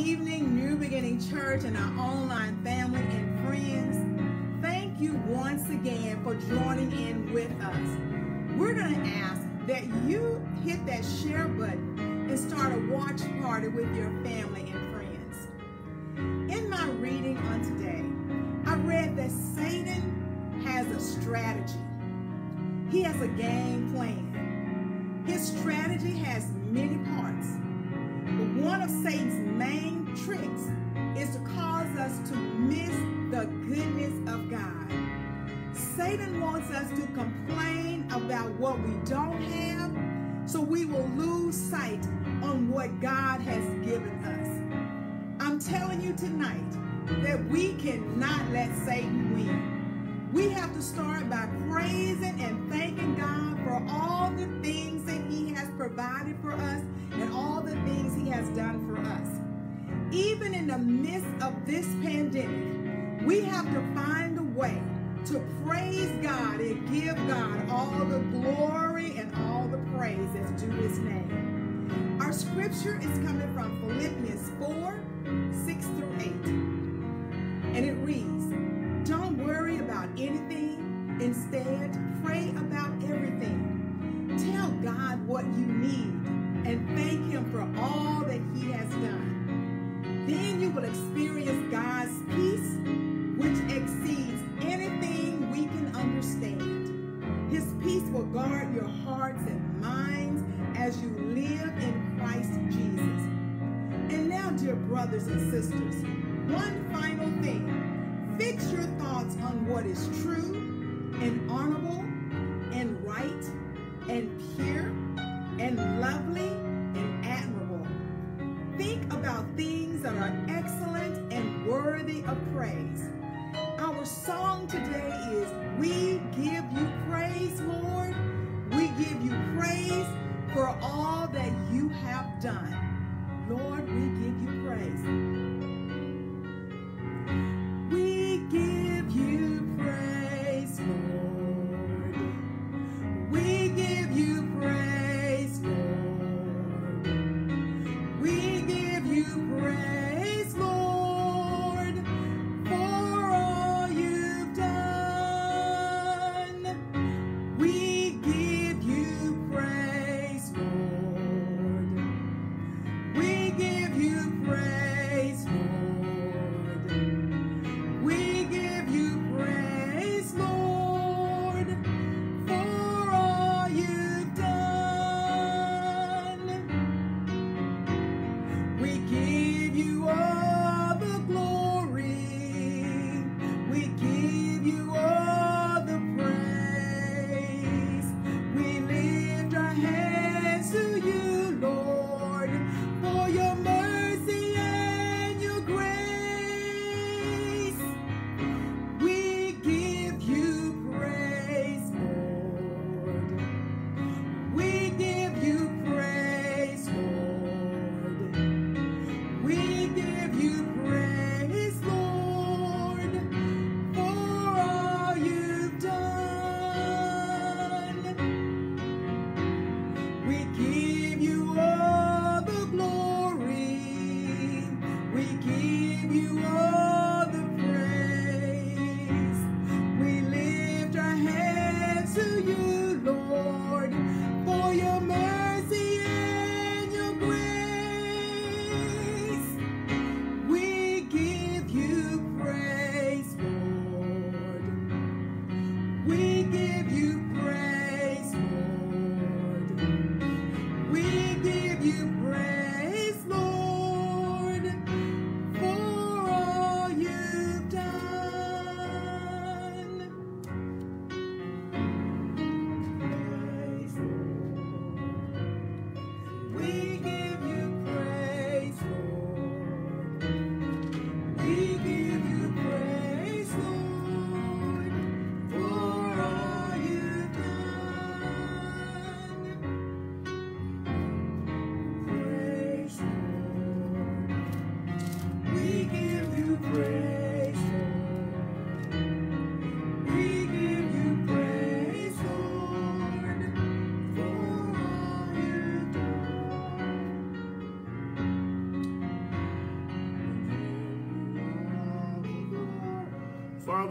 evening, New Beginning Church and our online family and friends. Thank you once again for joining in with us. We're going to ask that you hit that share button and start a watch party with your family and friends. In my reading on today, I read that Satan has a strategy. He has a game plan. His strategy has many parts. One of Satan's main tricks is to cause us to miss the goodness of God. Satan wants us to complain about what we don't have so we will lose sight on what God has given us. I'm telling you tonight that we cannot let Satan win. We have to start by praising and thanking God for all the things that he has provided for us and all the things he has done for us. Even in the midst of this pandemic, we have to find a way to praise God and give God all the glory and all the praise that's due his name. Our scripture is coming from Philippians 4, 6 through 8. And it reads, Don't worry about anything. Instead, pray about everything. Tell God what you need and thank him for all that he has done. Then you will experience God's peace, which exceeds anything we can understand. His peace will guard your hearts and minds as you live in Christ Jesus. And now, dear brothers and sisters, one final thing. Fix your thoughts on what is true and honorable and right and pure and lovely and admirable. Think about things that are excellent and worthy of praise. Our song today is We Give You Praise, Lord. We give you praise for all that you have done. Lord, we give you praise.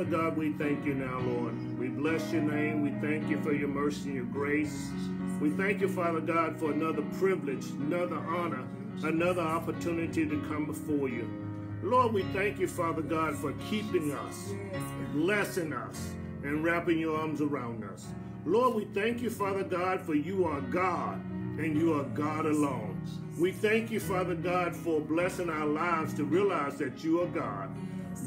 God, we thank you now, Lord. We bless your name. We thank you for your mercy and your grace. We thank you, Father God, for another privilege, another honor, another opportunity to come before you. Lord, we thank you, Father God, for keeping us, blessing us, and wrapping your arms around us. Lord, we thank you, Father God, for you are God and you are God alone. We thank you, Father God, for blessing our lives to realize that you are God,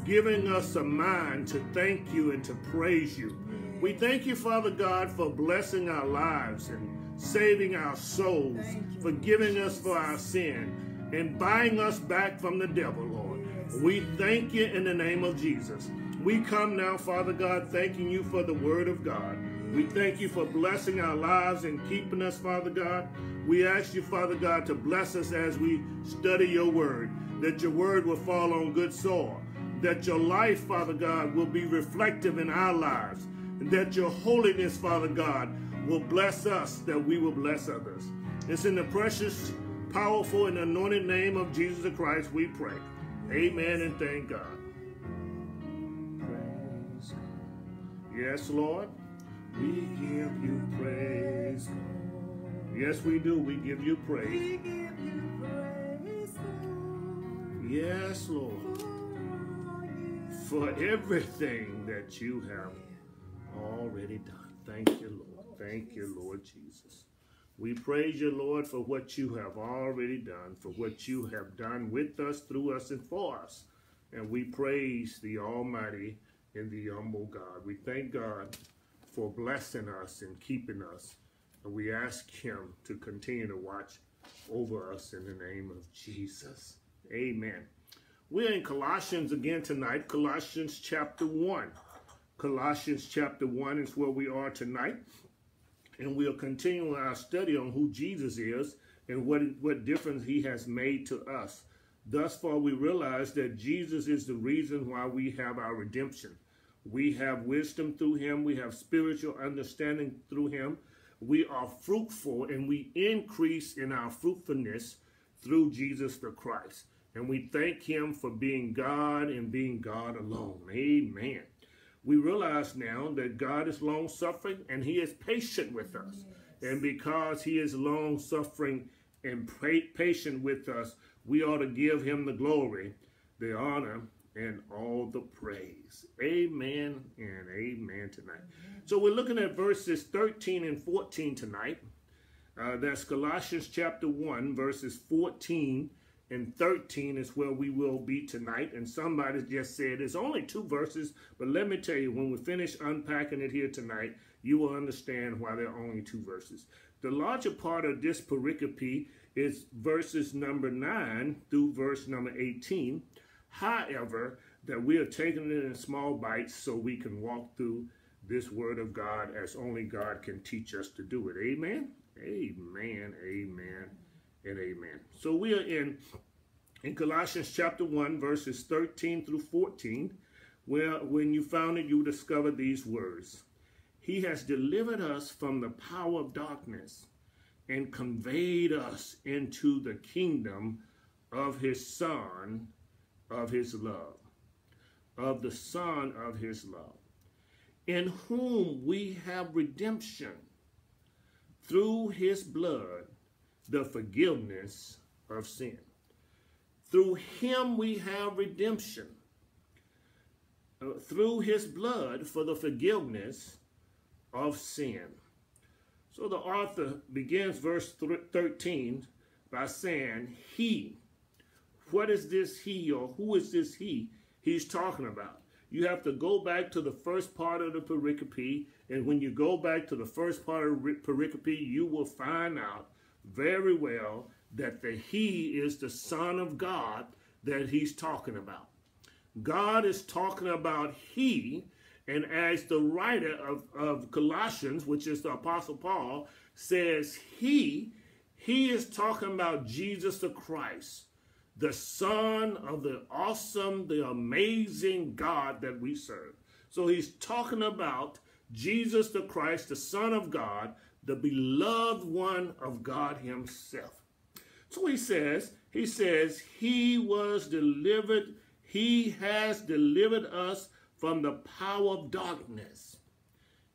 giving us a mind to thank you and to praise you. We thank you, Father God, for blessing our lives and saving our souls, forgiving us for our sin, and buying us back from the devil, Lord. We thank you in the name of Jesus. We come now, Father God, thanking you for the word of God. We thank you for blessing our lives and keeping us, Father God. We ask you, Father God, to bless us as we study your word, that your word will fall on good soil, that your life, Father God, will be reflective in our lives, and that your holiness, Father God, will bless us, that we will bless others. It's in the precious, powerful, and anointed name of Jesus Christ we pray. Amen and thank God. Yes, Lord. We give you praise. Yes, we do. We give you praise. We give you praise, Lord. Yes, Lord. For everything that you have already done. Thank you, Lord. Thank you, Lord Jesus. We praise you, Lord, for what you have already done, for what you have done with us, through us, and for us. And we praise the Almighty and the humble God. We thank God for blessing us and keeping us. And we ask him to continue to watch over us in the name of Jesus. Amen. We're in Colossians again tonight, Colossians chapter 1. Colossians chapter 1 is where we are tonight. And we'll continue our study on who Jesus is and what, what difference he has made to us. Thus far, we realize that Jesus is the reason why we have our redemption. We have wisdom through him. We have spiritual understanding through him. We are fruitful and we increase in our fruitfulness through Jesus the Christ. And we thank him for being God and being God alone. Amen. We realize now that God is long suffering and he is patient with us. Yes. And because he is long suffering and patient with us, we ought to give him the glory, the honor, and all the praise. Amen and amen tonight. Amen. So we're looking at verses 13 and 14 tonight. Uh, that's Colossians chapter 1, verses 14 and 13 is where we will be tonight. And somebody just said it's only two verses, but let me tell you, when we finish unpacking it here tonight, you will understand why there are only two verses. The larger part of this pericope is verses number 9 through verse number 18. However, that we are taking it in small bites so we can walk through this word of God as only God can teach us to do it. Amen? Amen, amen, and amen. So we are in, in Colossians chapter 1, verses 13 through 14, where when you found it, you discover these words. He has delivered us from the power of darkness and conveyed us into the kingdom of his Son, of his love, of the Son of his love, in whom we have redemption through his blood, the forgiveness of sin. Through him we have redemption. Uh, through his blood for the forgiveness of sin. So the author begins verse 13 by saying, He. What is this He or who is this He he's talking about? You have to go back to the first part of the pericope, and when you go back to the first part of pericope, you will find out very well that the He is the Son of God that he's talking about. God is talking about He and as the writer of, of Colossians, which is the Apostle Paul, says he, he is talking about Jesus the Christ, the Son of the awesome, the amazing God that we serve. So he's talking about Jesus the Christ, the Son of God, the beloved one of God himself. So he says, he says, he was delivered, he has delivered us from the power of darkness.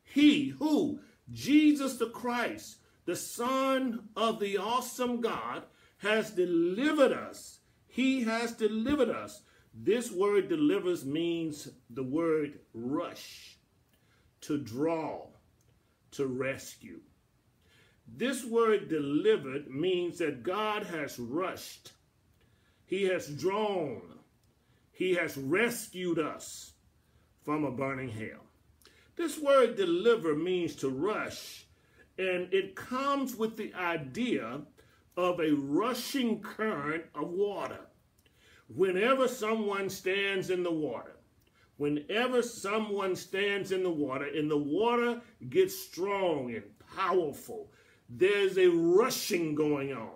He who, Jesus the Christ, the Son of the awesome God, has delivered us. He has delivered us. This word delivers means the word rush, to draw, to rescue. This word delivered means that God has rushed. He has drawn. He has rescued us from a burning hell. This word deliver means to rush, and it comes with the idea of a rushing current of water. Whenever someone stands in the water, whenever someone stands in the water and the water gets strong and powerful, there's a rushing going on.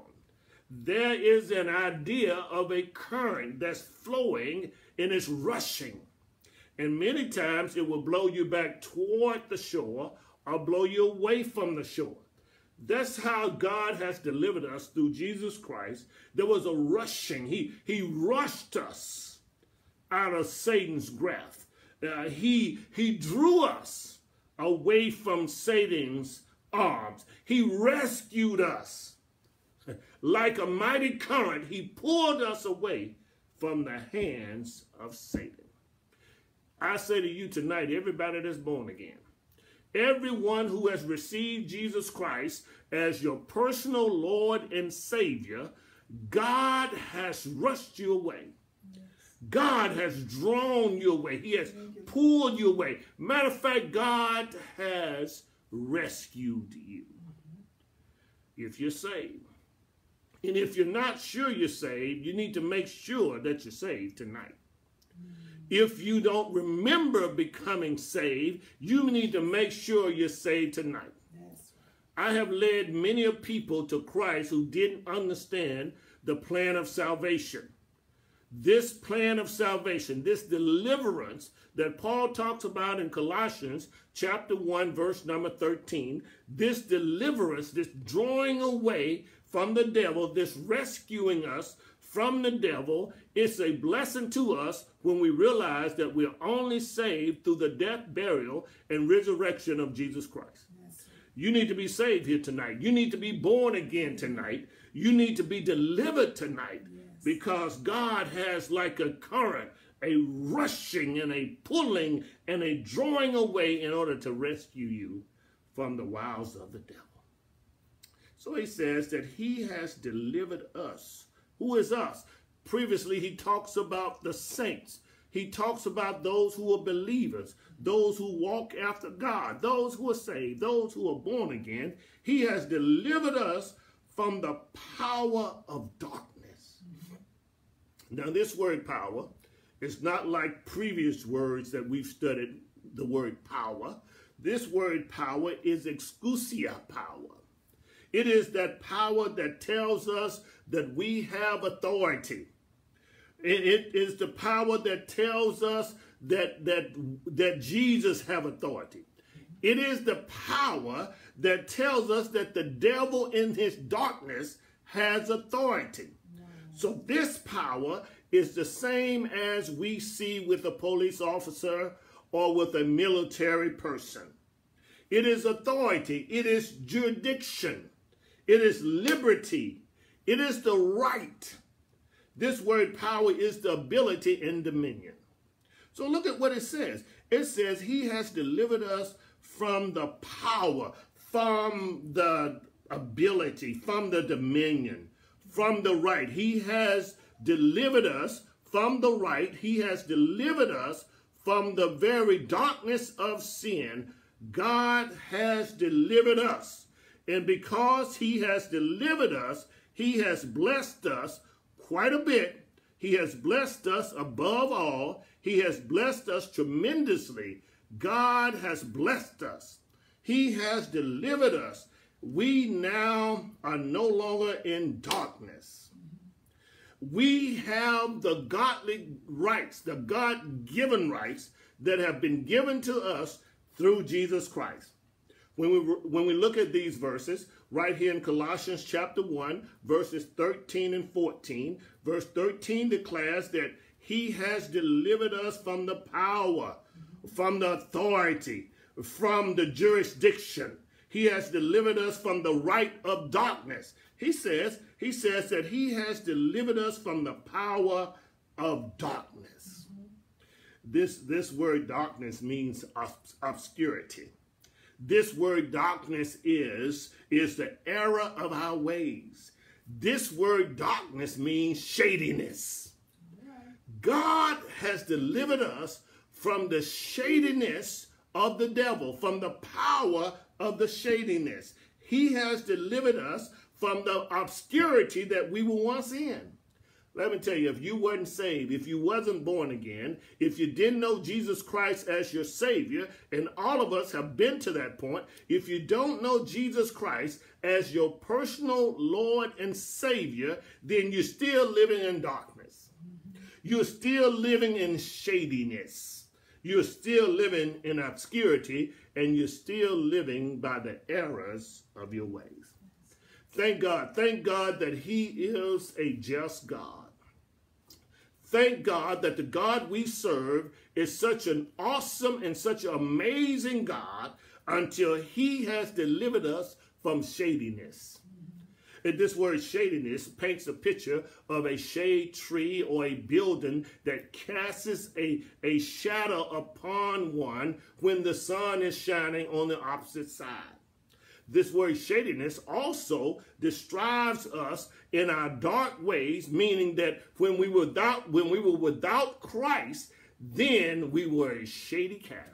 There is an idea of a current that's flowing and it's rushing. And many times it will blow you back toward the shore or blow you away from the shore. That's how God has delivered us through Jesus Christ. There was a rushing. He, he rushed us out of Satan's grasp. Uh, he, he drew us away from Satan's arms. He rescued us. Like a mighty current, he pulled us away from the hands of Satan. I say to you tonight, everybody that's born again, everyone who has received Jesus Christ as your personal Lord and Savior, God has rushed you away. God has drawn you away. He has pulled you away. Matter of fact, God has rescued you. If you're saved. And if you're not sure you're saved, you need to make sure that you're saved tonight. If you don't remember becoming saved, you need to make sure you're saved tonight. I have led many people to Christ who didn't understand the plan of salvation. This plan of salvation, this deliverance that Paul talks about in Colossians chapter 1, verse number 13, this deliverance, this drawing away from the devil, this rescuing us from the devil, it's a blessing to us when we realize that we're only saved through the death, burial, and resurrection of Jesus Christ. Yes. You need to be saved here tonight. You need to be born again tonight. You need to be delivered tonight. Because God has like a current, a rushing and a pulling and a drawing away in order to rescue you from the wiles of the devil. So he says that he has delivered us. Who is us? Previously, he talks about the saints. He talks about those who are believers, those who walk after God, those who are saved, those who are born again. He has delivered us from the power of darkness. Now, this word power is not like previous words that we've studied, the word power. This word power is exousia power. It is that power that tells us that we have authority. It, it is the power that tells us that, that, that Jesus have authority. It is the power that tells us that the devil in his darkness has authority. So this power is the same as we see with a police officer or with a military person. It is authority. It is jurisdiction. It is liberty. It is the right. This word power is the ability and dominion. So look at what it says. It says he has delivered us from the power, from the ability, from the dominion, from the right. He has delivered us from the right. He has delivered us from the very darkness of sin. God has delivered us. And because he has delivered us, he has blessed us quite a bit. He has blessed us above all. He has blessed us tremendously. God has blessed us. He has delivered us. We now are no longer in darkness. We have the godly rights, the God-given rights that have been given to us through Jesus Christ. When we, when we look at these verses, right here in Colossians chapter 1, verses 13 and 14, verse 13 declares that he has delivered us from the power from the authority, from the jurisdiction. He has delivered us from the right of darkness. He says, he says that he has delivered us from the power of darkness. This, this word darkness means obscurity. This word darkness is, is the error of our ways. This word darkness means shadiness. God has delivered us from the shadiness of the devil, from the power of the shadiness. He has delivered us from the obscurity that we were once in. Let me tell you, if you weren't saved, if you wasn't born again, if you didn't know Jesus Christ as your Savior, and all of us have been to that point, if you don't know Jesus Christ as your personal Lord and Savior, then you're still living in darkness. You're still living in shadiness. You're still living in obscurity, and you're still living by the errors of your ways. Thank God. Thank God that He is a just God. Thank God that the God we serve is such an awesome and such an amazing God until he has delivered us from shadiness. And this word shadiness paints a picture of a shade tree or a building that casts a, a shadow upon one when the sun is shining on the opposite side. This word shadiness also describes us in our dark ways, meaning that when we were without, when we were without Christ, then we were a shady character.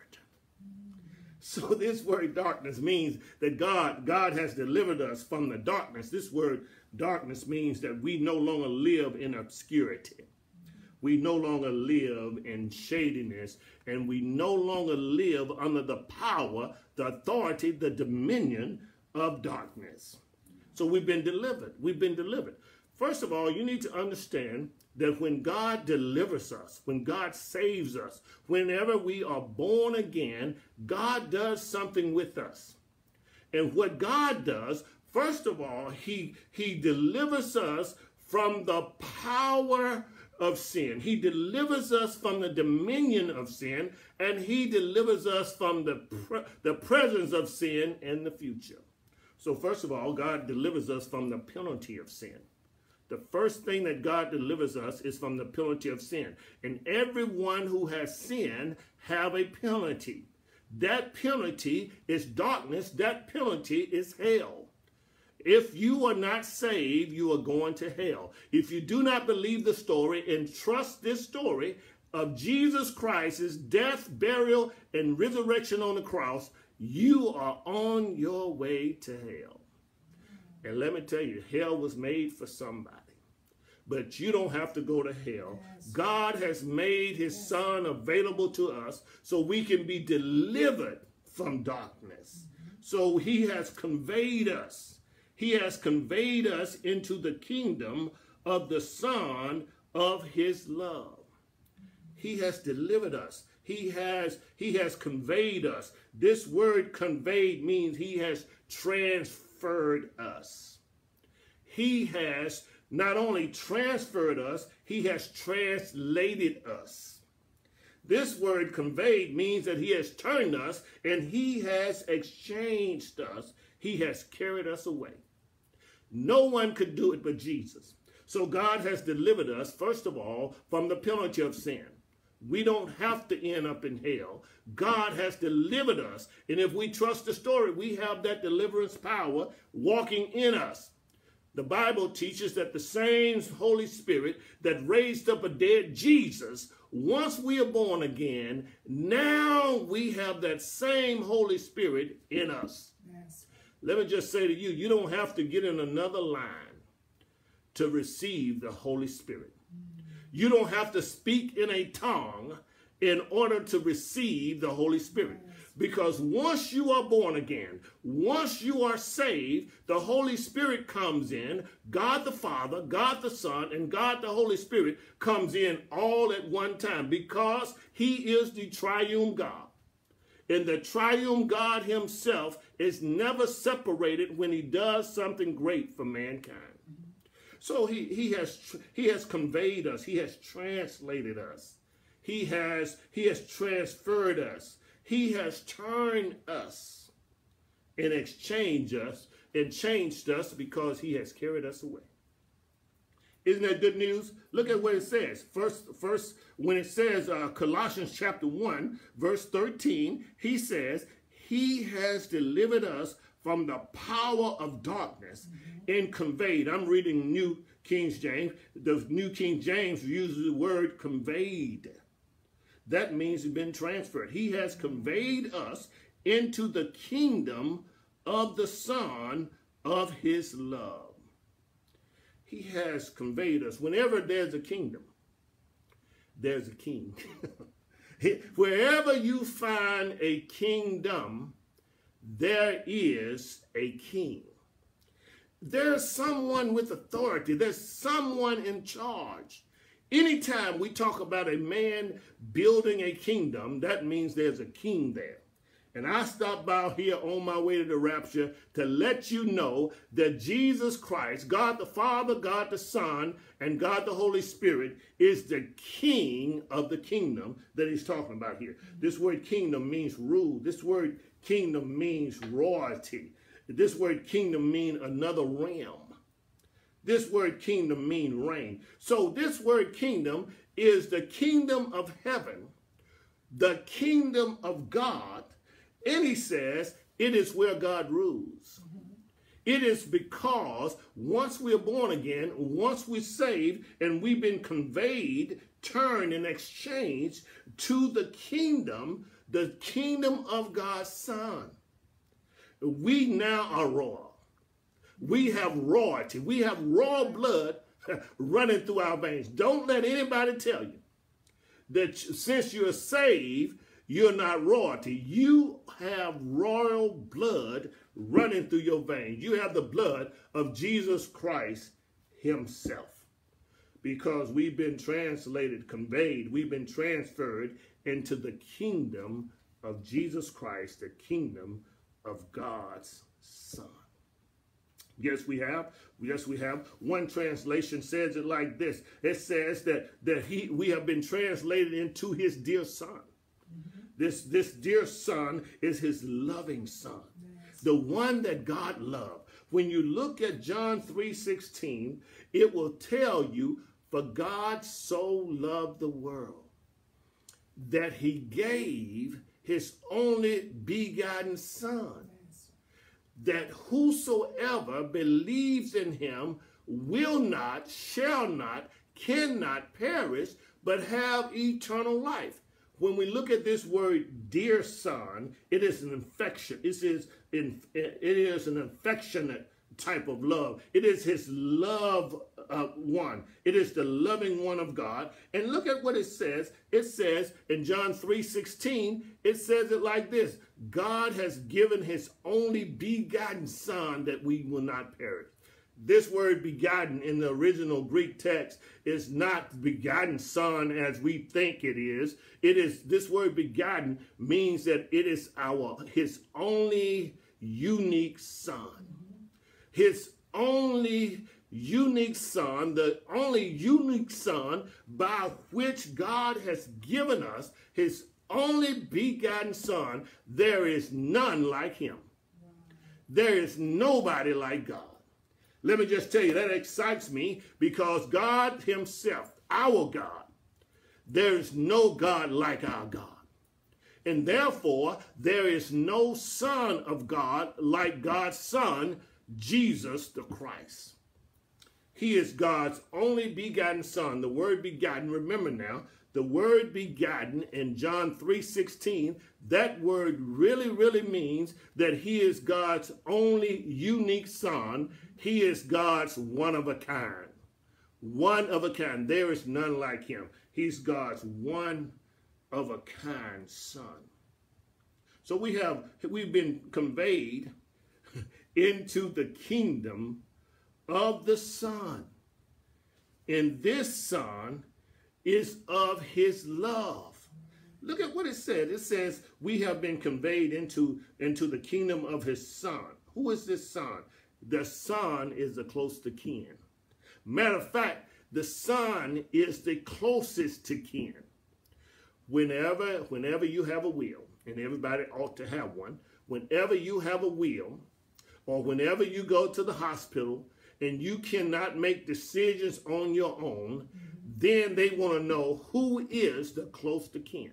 So this word darkness means that God, God has delivered us from the darkness. This word darkness means that we no longer live in obscurity. We no longer live in shadiness and we no longer live under the power, the authority, the dominion of darkness. So we've been delivered. We've been delivered. First of all, you need to understand that when God delivers us, when God saves us, whenever we are born again, God does something with us. And what God does, first of all, he, he delivers us from the power of sin. He delivers us from the dominion of sin, and he delivers us from the, pre the presence of sin in the future. So first of all, God delivers us from the penalty of sin. The first thing that God delivers us is from the penalty of sin. And everyone who has sinned have a penalty. That penalty is darkness. That penalty is hell. If you are not saved, you are going to hell. If you do not believe the story and trust this story of Jesus Christ's death, burial, and resurrection on the cross, you are on your way to hell. And let me tell you, hell was made for somebody. But you don't have to go to hell. Yes. God has made his yes. son available to us so we can be delivered from darkness. Mm-hmm. So he has conveyed us he has conveyed us into the kingdom of the Son of his love. He has delivered us. He has, he has conveyed us. This word conveyed means he has transferred us. He has not only transferred us, he has translated us. This word conveyed means that he has turned us and he has exchanged us. He has carried us away. No one could do it but Jesus. So God has delivered us, first of all, from the penalty of sin. We don't have to end up in hell. God has delivered us. And if we trust the story, we have that deliverance power walking in us. The Bible teaches that the same Holy Spirit that raised up a dead Jesus, once we are born again, now we have that same Holy Spirit in us. Yes. Let me just say to you, you don't have to get in another line to receive the Holy Spirit. You don't have to speak in a tongue in order to receive the Holy Spirit. Because once you are born again, once you are saved, the Holy Spirit comes in. God the Father, God the Son, and God the Holy Spirit comes in all at one time because he is the triune God. And the triune God himself is never separated when he does something great for mankind. So he, he, has, he has conveyed us. He has translated us. He has, he has transferred us. He has turned us and exchanged us and changed us because he has carried us away. Isn't that good news? Look at what it says. First, first when it says uh, Colossians chapter 1, verse 13, he says, He has delivered us from the power of darkness. And conveyed. I'm reading New King James. The New King James uses the word conveyed. That means he's been transferred. He has conveyed us into the kingdom of the Son of his love. He has conveyed us. Whenever there's a kingdom, there's a king. Wherever you find a kingdom, there is a king. There's someone with authority. There's someone in charge. Anytime we talk about a man building a kingdom, that means there's a king there. And I stopped by here on my way to the rapture to let you know that Jesus Christ, God the Father, God the Son, and God the Holy Spirit is the king of the kingdom that he's talking about here. This word kingdom means rule. This word kingdom means royalty. This word kingdom mean another realm. This word kingdom mean reign. So this word kingdom is the kingdom of heaven, the kingdom of God, and he says it is where God rules. It is because once we're born again, once we're saved, and we've been conveyed, turned, and exchanged to the kingdom, the kingdom of God's Son, we now are royal. We have royalty. We have royal blood running through our veins. Don't let anybody tell you that since you're saved, you're not royalty. You have royal blood running through your veins. You have the blood of Jesus Christ himself. Because we've been translated, conveyed, we've been transferred into the kingdom of Jesus Christ, the kingdom of God's Son. Yes, we have. Yes, we have. One translation says it like this. It says that, that he we have been translated into his dear son. This, this dear son is his loving son, yes. the one that God loved. When you look at John 3.16, it will tell you, for God so loved the world that he gave his only begotten son, that whosoever believes in him will not, shall not, cannot perish, but have eternal life. When we look at this word dear son it is an infection. It is it is an affectionate type of love. It is his love uh, one. It is the loving one of god. And look at what it says. It says in john 3 16 it says it like this god has given his only begotten son that we will not perish. This word begotten in the original Greek text is not begotten son as we think it is. It is this word begotten means that it is our his only unique son. His only unique son, the only unique son by which God has given us his only begotten son. There is none like him. There is nobody like God. Let me just tell you, that excites me because God himself, our God, there is no God like our God. And therefore, there is no son of God like God's son, Jesus the Christ. He is God's only begotten son. The word begotten, remember now, the word begotten in John 3.16, that word really, really means that he is God's only unique son. He is God's one of a kind. One of a kind. There is none like him. He's God's one of a kind son. So we have we've been conveyed into the kingdom of the Son. And this Son is of his love. Look at what it said. It says, we have been conveyed into, into the kingdom of his son. Who is this son? The son is the close to kin. Matter of fact, the son is the closest to kin. whenever, whenever you have a will, and everybody ought to have one, whenever you have a will, or whenever you go to the hospital and you cannot make decisions on your own, then they want to know who is the close to kin.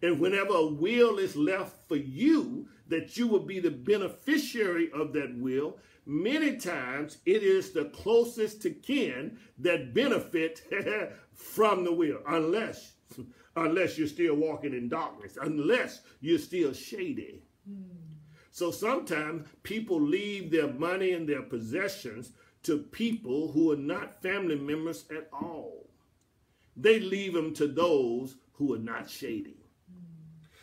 And whenever a will is left for you, that you will be the beneficiary of that will, many times it is the closest to kin that benefit from the will, unless unless you're still walking in darkness, unless you're still shady. Mm. So sometimes people leave their money and their possessions to people who are not family members at all. They leave them to those who are not shady.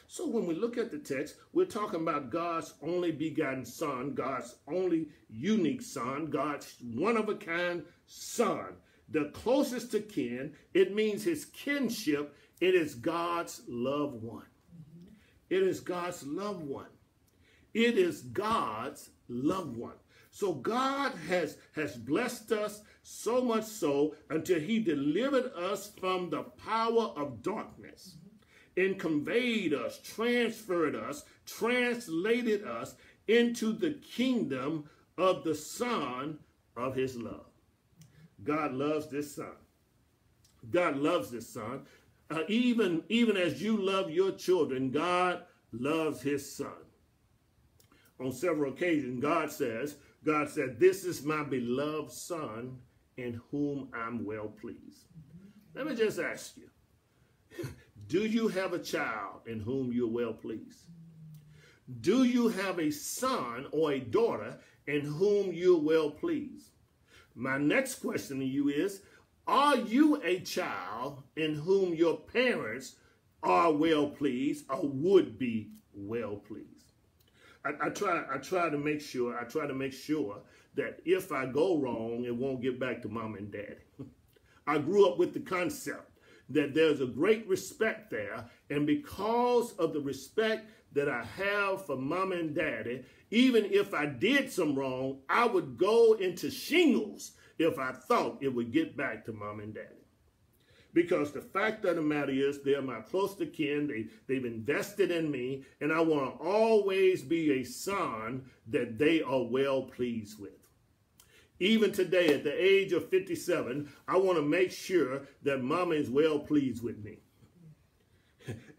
So when we look at the text, we're talking about God's only begotten son, God's only unique son, God's one of a kind son. The closest to kin, it means his kinship. It is God's loved one. It is God's loved one. It is God's loved one. So God has, has blessed us so much so until he delivered us from the power of darkness and conveyed us, transferred us, translated us into the kingdom of the Son of his love. God loves this Son. God loves this Son. Uh, even, even as you love your children, God loves his Son. On several occasions, God says, God said, this is my beloved Son in whom I'm well pleased. Let me just ask you, do you have a child in whom you're well pleased? Do you have a son or a daughter in whom you're well pleased? My next question to you is, are you a child in whom your parents are well pleased or would be well pleased? I, I, try I try to make sure I try to make sure that if I go wrong, it won't get back to mom and dad. I grew up with the concept that there's a great respect there. And because of the respect that I have for mom and daddy, even if I did some wrong, I would go into shingles if I thought it would get back to mom and daddy. Because the fact of the matter is, they're my close to kin. They, they've invested in me, and I want to always be a son that they are well pleased with. Even today, at the age of 57, I want to make sure that mama is well pleased with me.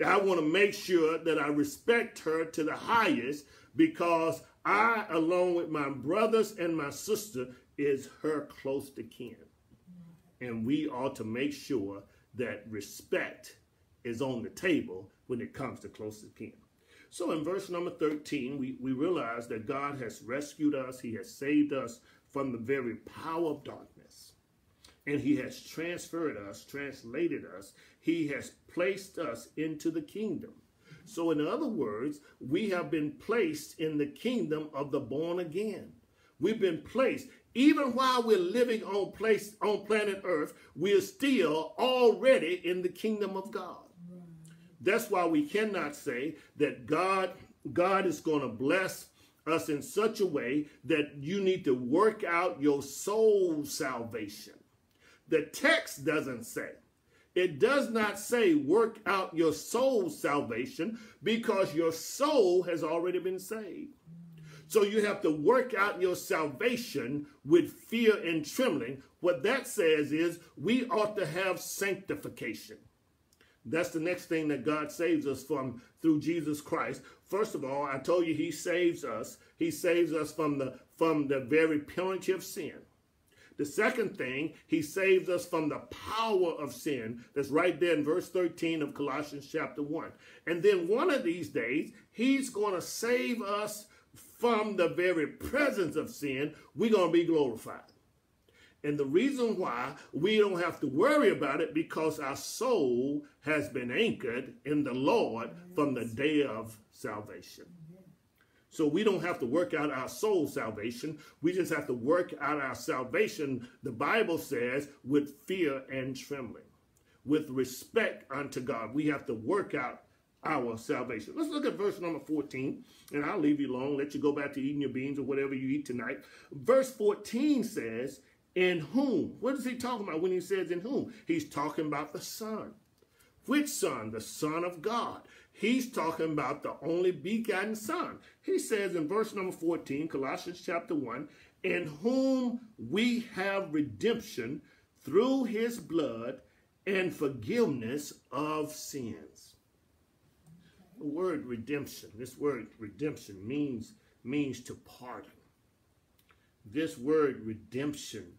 I want to make sure that I respect her to the highest because I, along with my brothers and my sister, is her close to kin. And we ought to make sure that respect is on the table when it comes to close kin. So in verse number 13, we, we realize that God has rescued us. He has saved us from the very power of darkness. And he has transferred us, translated us. He has placed us into the kingdom. So in other words, we have been placed in the kingdom of the born again. We've been placed, even while we're living on place on planet Earth, we're still already in the kingdom of God. That's why we cannot say that God, God is going to bless us in such a way that you need to work out your soul salvation. The text doesn't say. It does not say work out your soul salvation because your soul has already been saved. So you have to work out your salvation with fear and trembling. What that says is we ought to have sanctification. That's the next thing that God saves us from through Jesus Christ. First of all, I told you he saves us. He saves us from the, from the very penalty of sin. The second thing, he saves us from the power of sin. That's right there in verse 13 of Colossians chapter 1. And then one of these days, he's going to save us from the very presence of sin. We're going to be glorified. And the reason why we don't have to worry about it because our soul has been anchored in the Lord from the day of salvation. So we don't have to work out our soul salvation. We just have to work out our salvation, the Bible says, with fear and trembling, with respect unto God. We have to work out our salvation. Let's look at verse number 14, and I'll leave you alone, let you go back to eating your beans or whatever you eat tonight. Verse 14 says, in whom? What is he talking about when he says in whom? He's talking about the Son. Which son? The Son of God. He's talking about the only begotten Son. He says in verse number 14, Colossians chapter 1, in whom we have redemption through his blood and forgiveness of sins. The word redemption, this word redemption means, means to pardon. This word redemption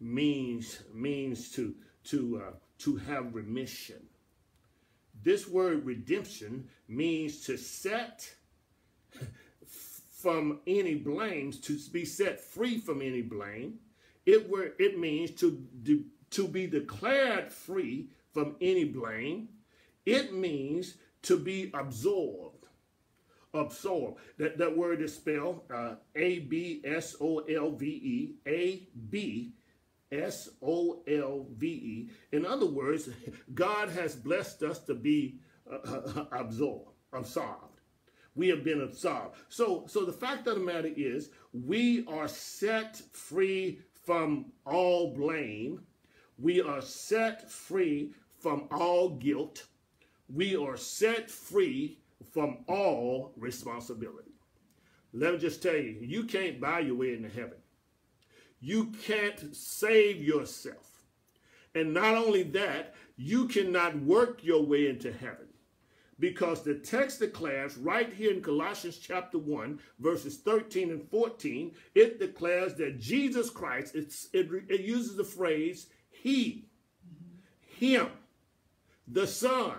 means, means to, to, uh, to have remission. This word redemption means to set from any blames, to be set free from any blame. It, were, it means to, to be declared free from any blame. It means to be absorbed. Absorb. That, that word is spelled uh, A-B-S-O-L-V-E. A-B-S-O-L-V-E. In other words, God has blessed us to be uh, absorbed, absorbed. We have been absorbed. So, so the fact of the matter is, we are set free from all blame. We are set free from all guilt. We are set free from all responsibility. Let me just tell you, you can't buy your way into heaven. You can't save yourself. And not only that, you cannot work your way into heaven because the text declares right here in Colossians chapter 1, verses 13 and 14, it declares that Jesus Christ, it, it uses the phrase he, him, the Son.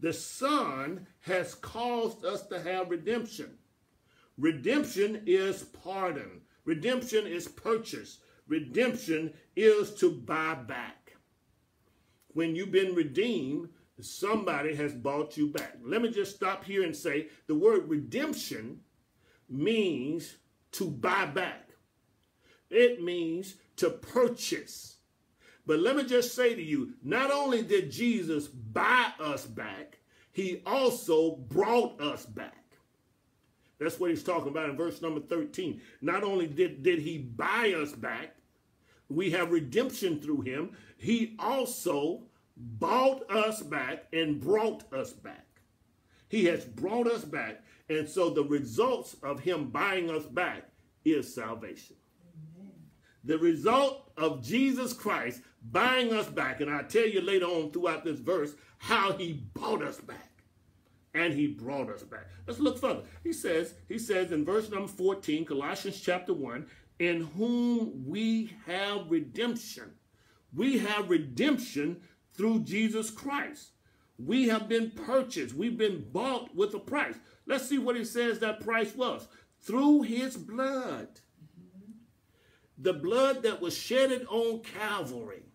The Son has caused us to have redemption. Redemption is pardon. Redemption is purchase. Redemption is to buy back. When you've been redeemed, Somebody has bought you back. Let me just stop here and say the word redemption means to buy back. It means to purchase. But let me just say to you, not only did Jesus buy us back, he also brought us back. That's what he's talking about in verse number 13. Not only did, did he buy us back, we have redemption through him, he also bought us back and brought us back. He has brought us back. And so the results of him buying us back is salvation. Amen. The result of Jesus Christ buying us back, and I'll tell you later on throughout this verse how he bought us back and he brought us back. Let's look further. He says, he says in verse number 14, Colossians chapter 1, in whom we have redemption. We have redemption through Jesus Christ. We have been purchased. We've been bought with a price. Let's see what he says that price was. Through his blood. The blood that was shedded on Calvary.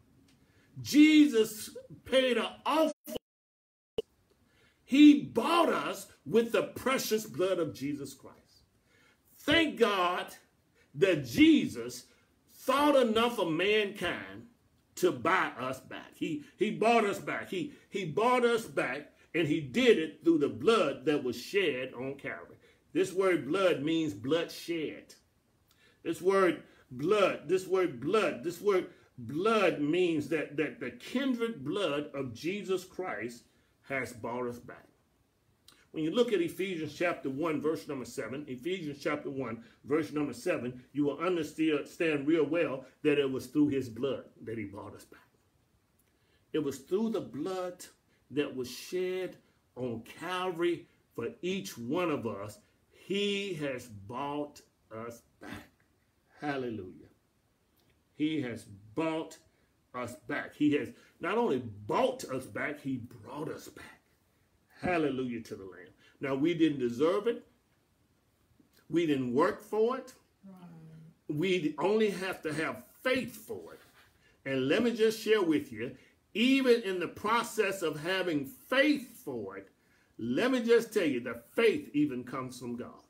Jesus paid an awful he bought us with the precious blood of Jesus Christ. Thank God that Jesus thought enough of mankind to buy us back. He, he bought us back. He, he bought us back, and he did it through the blood that was shed on Calvary. This word blood means blood shed. This word blood, this word blood, this word blood means that, that the kindred blood of Jesus Christ has bought us back. When you look at Ephesians chapter 1, verse number 7, Ephesians chapter 1, verse number 7, you will understand real well that it was through his blood that he brought us back. It was through the blood that was shed on Calvary for each one of us. He has bought us back. Hallelujah. He has bought us back. He has not only bought us back, he brought us back. Hallelujah to the Lamb. Now, we didn't deserve it. We didn't work for it. Right. We only have to have faith for it. And let me just share with you, even in the process of having faith for it, let me just tell you that faith even comes from God.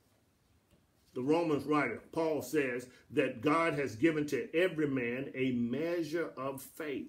The Romans writer, Paul says that God has given to every man a measure of faith.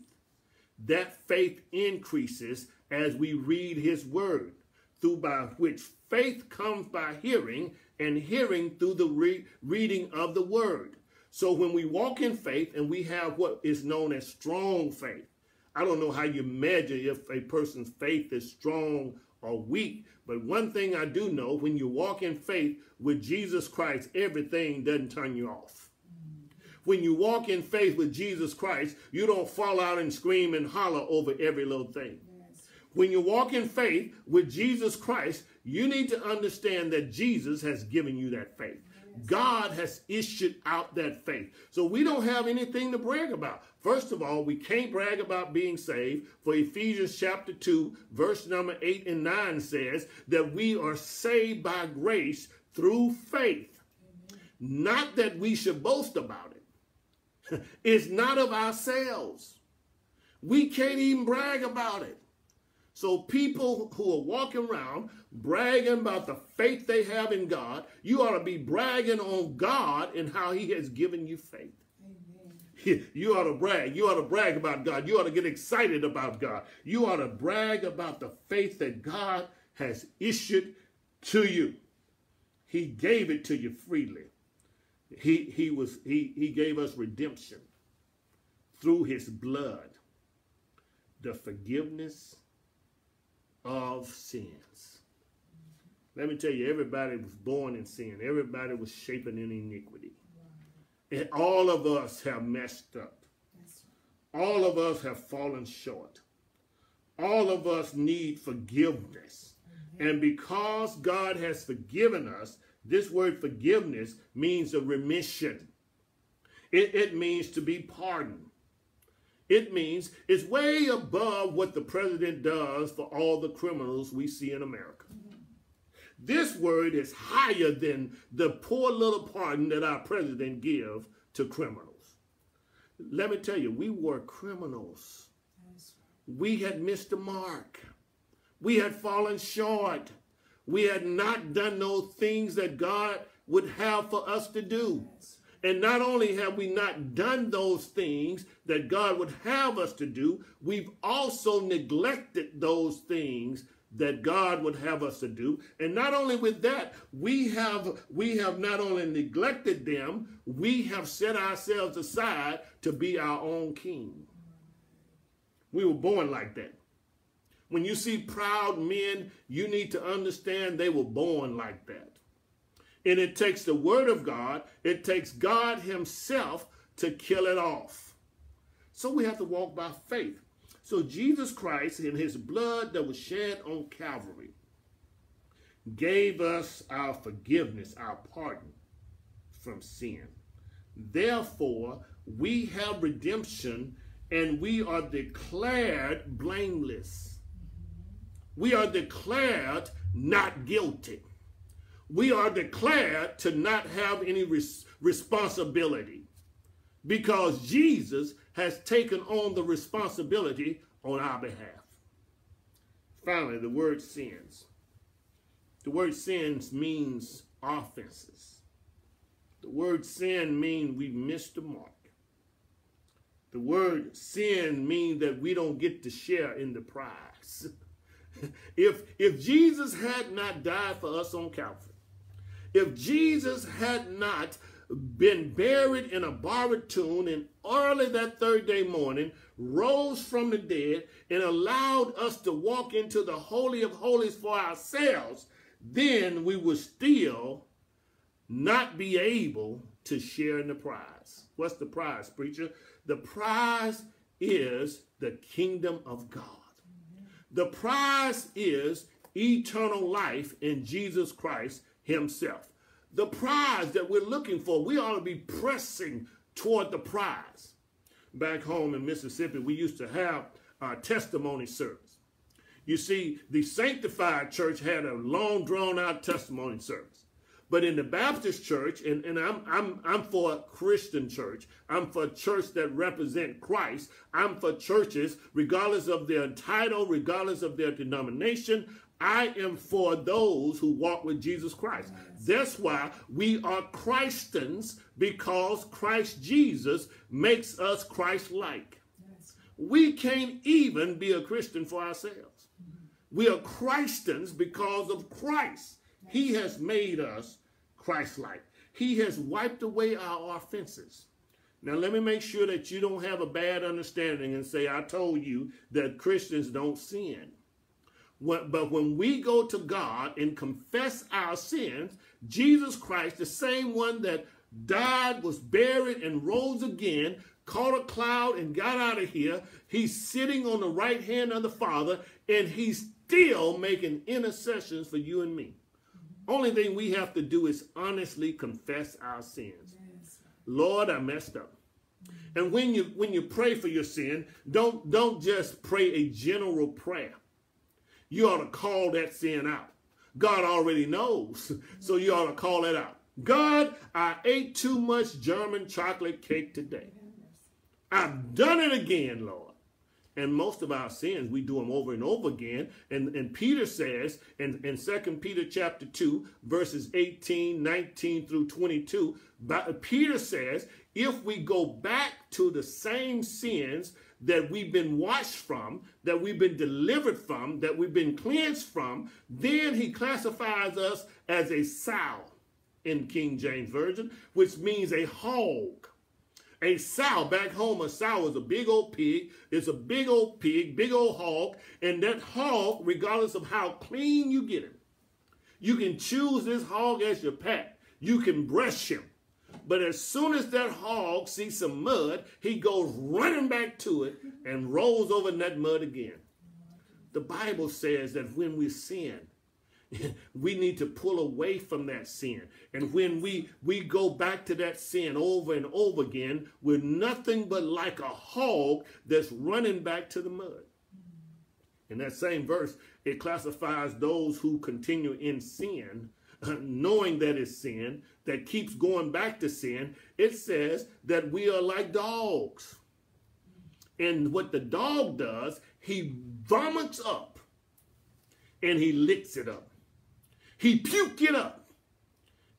That faith increases as we read his word through by which faith comes by hearing, and hearing through the re reading of the word. So when we walk in faith and we have what is known as strong faith, I don't know how you measure if a person's faith is strong or weak. But one thing I do know, when you walk in faith with Jesus Christ, everything doesn't turn you off. When you walk in faith with Jesus Christ, you don't fall out and scream and holler over every little thing. When you walk in faith with Jesus Christ, you need to understand that Jesus has given you that faith. God has issued out that faith. So we don't have anything to brag about. First of all, we can't brag about being saved. For Ephesians chapter 2, verse number 8 and 9 says that we are saved by grace through faith. Not that we should boast about it. it's not of ourselves. We can't even brag about it. So people who are walking around bragging about the faith they have in God, you ought to be bragging on God and how he has given you faith. Amen. You ought to brag. You ought to brag about God. You ought to get excited about God. You ought to brag about the faith that God has issued to you. He gave it to you freely. He, he, was, he, he gave us redemption through his blood, the forgiveness of sins. Let me tell you, everybody was born in sin. Everybody was shaping in iniquity. And all of us have messed up. All of us have fallen short. All of us need forgiveness. And because God has forgiven us, this word forgiveness means a remission. It, it means to be pardoned. It means it's way above what the president does for all the criminals we see in America. Mm-hmm. This word is higher than the poor little pardon that our president give to criminals. Let me tell you, we were criminals. We had missed the mark. We had fallen short. We had not done those things that God would have for us to do. And not only have we not done those things that God would have us to do, we've also neglected those things that God would have us to do. And not only with that, we have we have not only neglected them, we have set ourselves aside to be our own king. We were born like that. When you see proud men, you need to understand they were born like that. And it takes the word of God, it takes God himself to kill it off. So we have to walk by faith. So Jesus Christ, in his blood that was shed on Calvary, gave us our forgiveness, our pardon from sin. Therefore, we have redemption and we are declared blameless. We are declared not guilty we are declared to not have any res responsibility because Jesus has taken on the responsibility on our behalf. Finally, the word sins. The word sins means offenses. The word sin means we missed the mark. The word sin means that we don't get to share in the prize. if, if Jesus had not died for us on Calvary, if Jesus had not been buried in a borrowed tomb and early that third day morning rose from the dead and allowed us to walk into the Holy of Holies for ourselves, then we would still not be able to share in the prize. What's the prize, preacher? The prize is the kingdom of God. The prize is eternal life in Jesus Christ himself. The prize that we're looking for, we ought to be pressing toward the prize. Back home in Mississippi, we used to have a testimony service. You see, the sanctified church had a long drawn out testimony service. But in the Baptist church, and, and I'm, I'm, I'm for a Christian church, I'm for a church that represent Christ, I'm for churches, regardless of their title, regardless of their denomination, I am for those who walk with Jesus Christ. That's why we are Christians because Christ Jesus makes us Christ-like. Yes. We can't even be a Christian for ourselves. Mm -hmm. We are Christians because of Christ. He has made us Christ-like. He has wiped away our offenses. Now, let me make sure that you don't have a bad understanding and say, I told you that Christians don't sin. But when we go to God and confess our sins, Jesus Christ, the same one that died, was buried, and rose again, caught a cloud and got out of here, he's sitting on the right hand of the Father, and he's still making intercessions for you and me. Only thing we have to do is honestly confess our sins. Yes. Lord, I messed up. And when you when you pray for your sin, don't don't just pray a general prayer. You ought to call that sin out. God already knows, so you ought to call it out. God, I ate too much German chocolate cake today. I've done it again, Lord. And most of our sins, we do them over and over again. And, and Peter says in, in 2 Peter chapter 2, verses 18, 19 through 22, Peter says, if we go back to the same sins that we've been washed from, that we've been delivered from, that we've been cleansed from, then he classifies us as a sow in King James Version, which means a hog. A sow, back home, a sow is a big old pig. It's a big old pig, big old hog. And that hog, regardless of how clean you get him, you can choose this hog as your pet. You can brush him. But as soon as that hog sees some mud, he goes running back to it and rolls over in that mud again. The Bible says that when we sin, we need to pull away from that sin. And when we, we go back to that sin over and over again, we're nothing but like a hog that's running back to the mud. In that same verse, it classifies those who continue in sin, knowing that it's sin, that keeps going back to sin. It says that we are like dogs. And what the dog does, he vomits up and he licks it up. He puked it up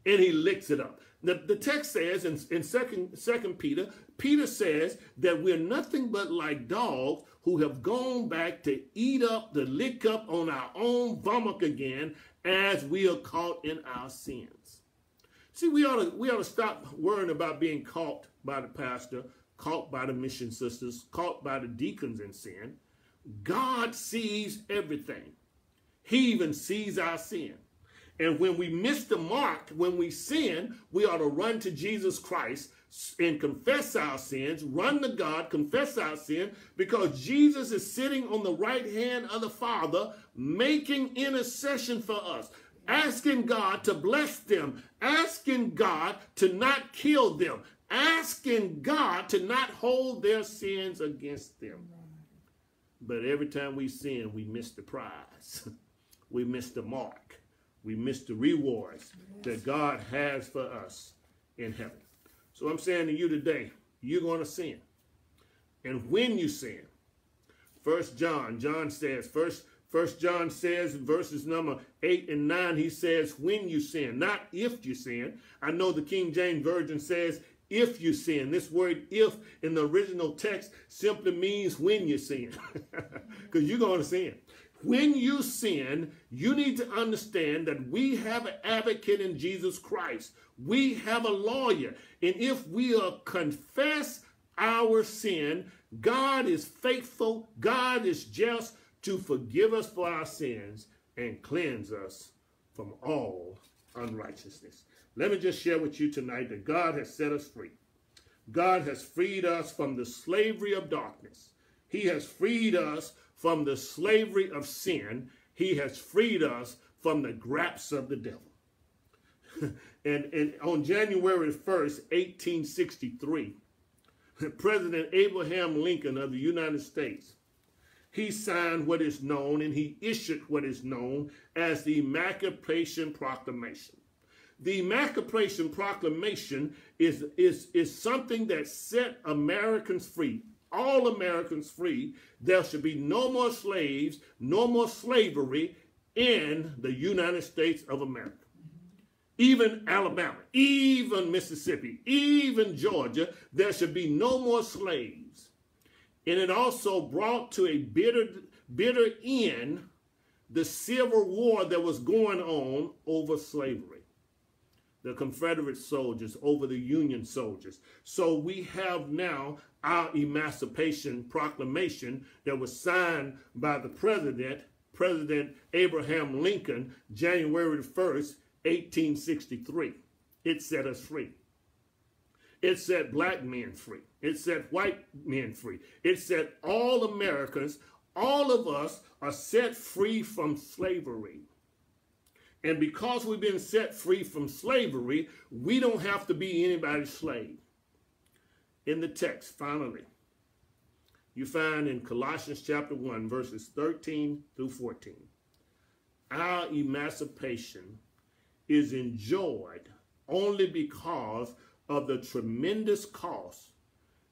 and he licks it up. The, the text says in, in second, second Peter, Peter says that we're nothing but like dogs who have gone back to eat up, to lick up on our own vomit again as we are caught in our sins. See, we ought to, we ought to stop worrying about being caught by the pastor, caught by the mission sisters, caught by the deacons in sin. God sees everything. He even sees our sin. And when we miss the mark, when we sin, we ought to run to Jesus Christ and confess our sins, run to God, confess our sin, because Jesus is sitting on the right hand of the Father, making intercession for us, asking God to bless them, asking God to not kill them, asking God to not hold their sins against them. But every time we sin, we miss the prize. we miss the mark we miss the rewards that God has for us in heaven. So I'm saying to you today, you're going to sin. And when you sin, First John, John says, first, first John says, verses number 8 and 9, he says, when you sin, not if you sin. I know the King James Version says, if you sin. This word if in the original text simply means when you sin. Because you're going to sin when you sin, you need to understand that we have an advocate in Jesus Christ. We have a lawyer. And if we confess our sin, God is faithful, God is just to forgive us for our sins and cleanse us from all unrighteousness. Let me just share with you tonight that God has set us free. God has freed us from the slavery of darkness. He has freed us from the slavery of sin. He has freed us from the grasp of the devil. and, and on January 1st, 1863, President Abraham Lincoln of the United States, he signed what is known and he issued what is known as the Emancipation Proclamation. The Emancipation Proclamation is, is, is something that set Americans free all Americans free. There should be no more slaves, no more slavery in the United States of America. Even Alabama, even Mississippi, even Georgia, there should be no more slaves. And it also brought to a bitter, bitter end the civil war that was going on over slavery. the Confederate soldiers over the Union soldiers. So we have now our Emancipation Proclamation that was signed by the President, President Abraham Lincoln, January 1st, 1863. It set us free. It set black men free. It set white men free. It set all Americans, all of us are set free from slavery. And because we've been set free from slavery, we don't have to be anybody's slave. In the text, finally, you find in Colossians chapter 1, verses 13 through 14, our emancipation is enjoyed only because of the tremendous cost,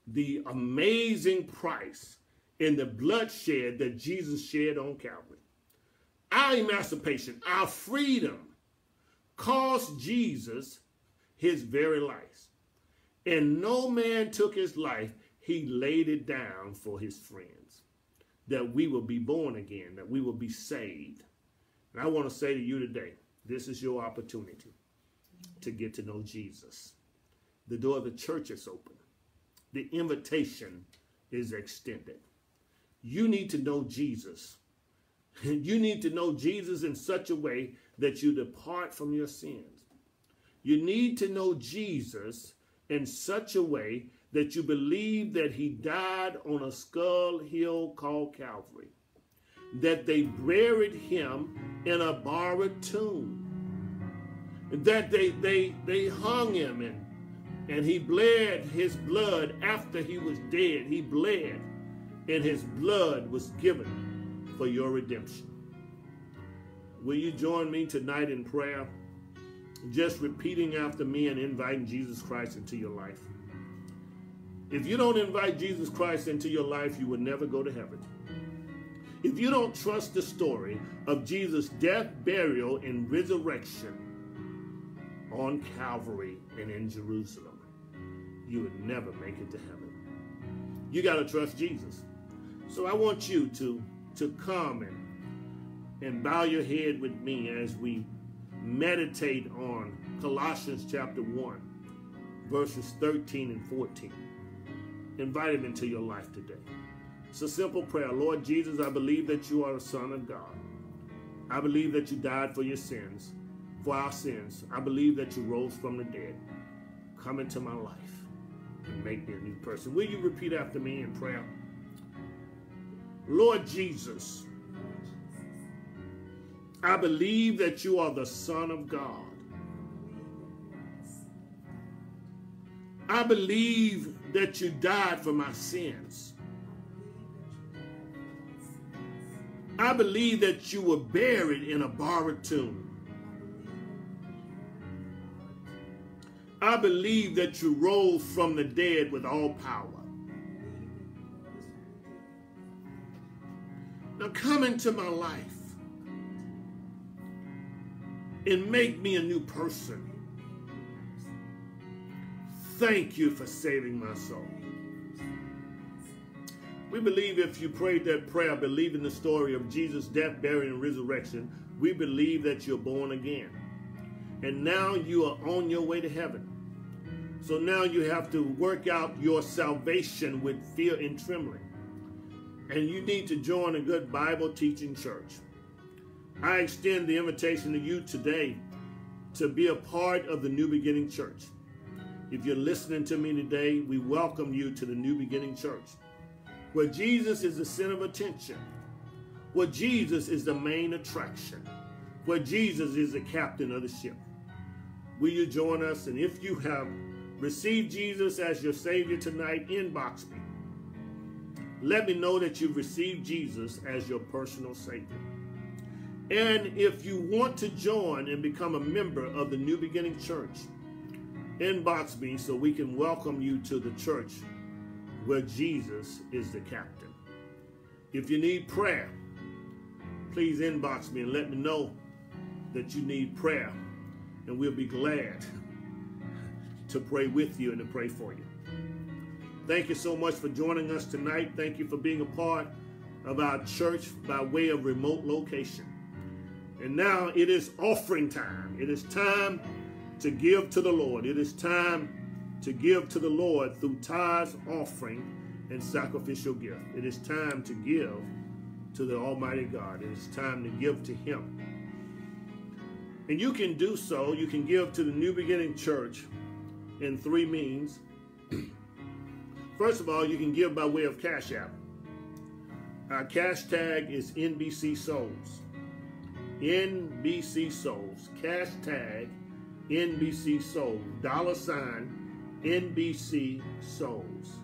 the amazing price, and the bloodshed that Jesus shed on Calvary. Our emancipation, our freedom, cost Jesus his very life. And no man took his life, he laid it down for his friends. That we will be born again, that we will be saved. And I want to say to you today, this is your opportunity to get to know Jesus. The door of the church is open. The invitation is extended. You need to know Jesus. And You need to know Jesus in such a way that you depart from your sins. You need to know Jesus in such a way that you believe that he died on a skull hill called Calvary, that they buried him in a borrowed tomb, that they, they, they hung him and, and he bled his blood after he was dead. He bled and his blood was given for your redemption. Will you join me tonight in prayer? Just repeating after me and inviting Jesus Christ into your life. If you don't invite Jesus Christ into your life, you will never go to heaven. If you don't trust the story of Jesus' death, burial, and resurrection on Calvary and in Jerusalem, you would never make it to heaven. You got to trust Jesus. So I want you to, to come and, and bow your head with me as we meditate on Colossians chapter 1, verses 13 and 14. Invite him into your life today. It's a simple prayer. Lord Jesus, I believe that you are the Son of God. I believe that you died for your sins, for our sins. I believe that you rose from the dead. Come into my life and make me a new person. Will you repeat after me in prayer? Lord Jesus, I believe that you are the Son of God. I believe that you died for my sins. I believe that you were buried in a borrowed tomb. I believe that you rose from the dead with all power. Now come into my life and make me a new person. Thank you for saving my soul. We believe if you prayed that prayer, believe in the story of Jesus' death, burial, and resurrection, we believe that you're born again. And now you are on your way to heaven. So now you have to work out your salvation with fear and trembling. And you need to join a good Bible teaching church. I extend the invitation to you today to be a part of the New Beginning Church. If you're listening to me today, we welcome you to the New Beginning Church, where Jesus is the center of attention, where Jesus is the main attraction, where Jesus is the captain of the ship. Will you join us? And if you have received Jesus as your Savior tonight, inbox me. Let me know that you've received Jesus as your personal Savior. And if you want to join and become a member of the New Beginning Church, inbox me so we can welcome you to the church where Jesus is the captain. If you need prayer, please inbox me and let me know that you need prayer, and we'll be glad to pray with you and to pray for you. Thank you so much for joining us tonight. Thank you for being a part of our church by way of remote location. And now it is offering time. It is time to give to the Lord. It is time to give to the Lord through tithes, offering, and sacrificial gift. It is time to give to the Almighty God. It is time to give to Him. And you can do so. You can give to the New Beginning Church in three means. First of all, you can give by way of Cash App. Our cash tag is NBC Souls. NBC Souls. Cash tag NBC Souls. Dollar sign NBC Souls.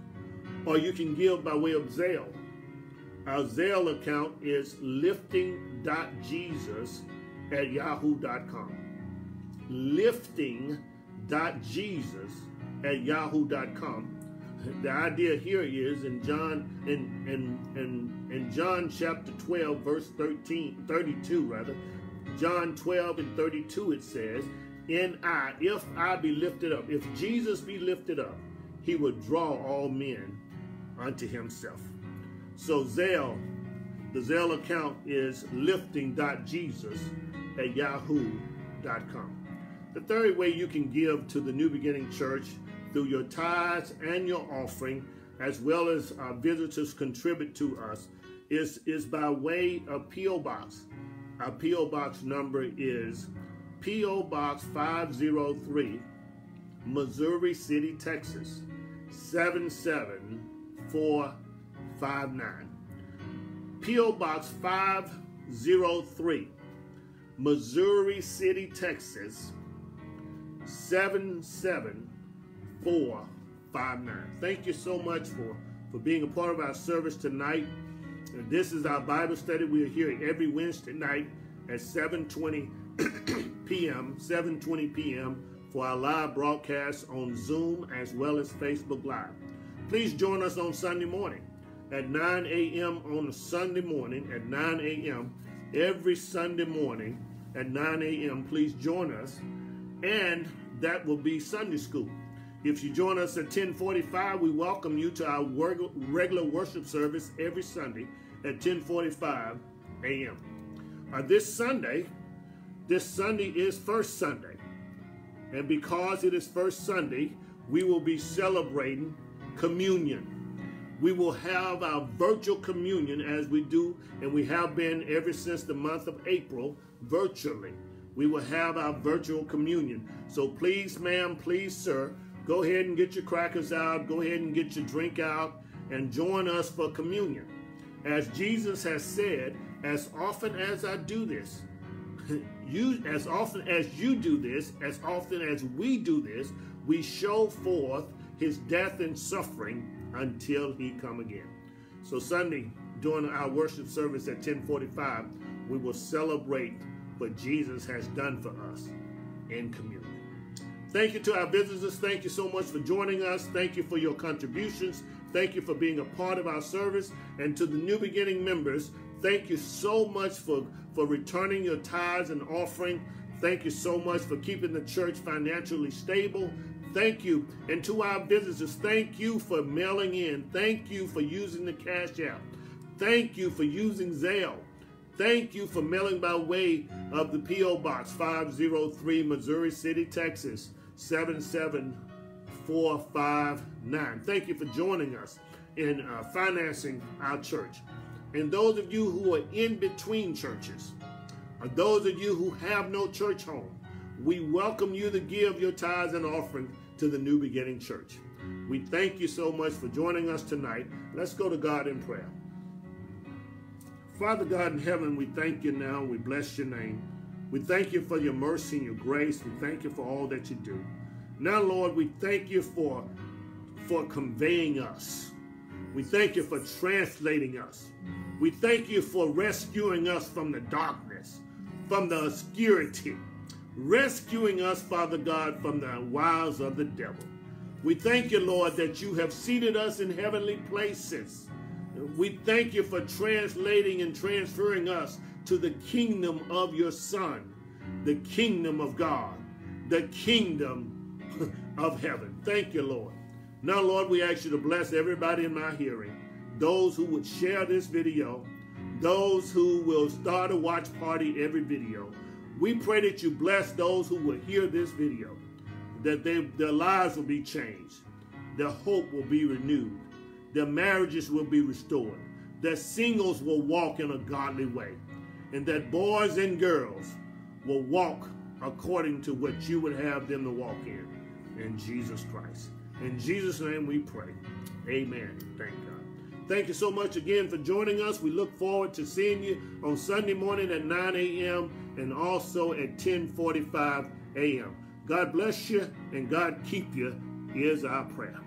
Or you can give by way of Zelle. Our Zelle account is lifting.jesus at yahoo.com. Lifting.jesus at yahoo.com. The idea here is in John in in in, in John chapter 12, verse 13, 32 rather. John 12 and 32 it says, In I, if I be lifted up, if Jesus be lifted up, he will draw all men unto himself. So Zelle, the Zelle account is lifting.jesus at yahoo.com. The third way you can give to the New Beginning Church through your tithes and your offering, as well as our visitors contribute to us, is, is by way of P.O. Box. Our P.O. Box number is P.O. Box 503, Missouri City, Texas 77459. P.O. Box 503, Missouri City, Texas 77459. Thank you so much for, for being a part of our service tonight. And this is our Bible study. We are here every Wednesday night at 7:20 p.m. 7:20 p.m. for our live broadcast on Zoom as well as Facebook Live. Please join us on Sunday morning at 9 a.m. on a Sunday morning at 9 a.m. every Sunday morning at 9 a.m. Please join us, and that will be Sunday school. If you join us at 1045, we welcome you to our regular worship service every Sunday at 1045 a.m. Uh, this Sunday, this Sunday is First Sunday. And because it is First Sunday, we will be celebrating communion. We will have our virtual communion as we do, and we have been ever since the month of April, virtually. We will have our virtual communion. So please, ma'am, please, sir, go ahead and get your crackers out, go ahead and get your drink out, and join us for communion. As Jesus has said, as often as I do this, you as often as you do this, as often as we do this, we show forth his death and suffering until he come again. So Sunday, during our worship service at 1045, we will celebrate what Jesus has done for us in communion. Thank you to our visitors. Thank you so much for joining us. Thank you for your contributions. Thank you for being a part of our service. And to the New Beginning members, thank you so much for, for returning your tithes and offering. Thank you so much for keeping the church financially stable. Thank you. And to our visitors, thank you for mailing in. Thank you for using the Cash App. Thank you for using Zelle. Thank you for mailing by way of the P.O. Box 503, Missouri City, Texas 77459. Thank you for joining us in uh, financing our church. And those of you who are in between churches, or those of you who have no church home, we welcome you to give your tithes and offering to the New Beginning Church. We thank you so much for joining us tonight. Let's go to God in prayer. Father God in heaven, we thank you now. We bless your name. We thank you for your mercy and your grace. We thank you for all that you do. Now, Lord, we thank you for, for conveying us. We thank you for translating us. We thank you for rescuing us from the darkness, from the obscurity, rescuing us, Father God, from the wiles of the devil. We thank you, Lord, that you have seated us in heavenly places we thank you for translating and transferring us to the kingdom of your Son, the kingdom of God, the kingdom of heaven. Thank you, Lord. Now, Lord, we ask you to bless everybody in my hearing, those who would share this video, those who will start a watch party every video. We pray that you bless those who will hear this video. that they, their lives will be changed, their hope will be renewed, their marriages will be restored, their singles will walk in a godly way, and that boys and girls will walk according to what you would have them to walk in. In Jesus Christ. In Jesus' name we pray. Amen. Thank God. Thank you so much again for joining us. We look forward to seeing you on Sunday morning at 9 a.m. and also at 10:45 a.m. God bless you and God keep you is our prayer.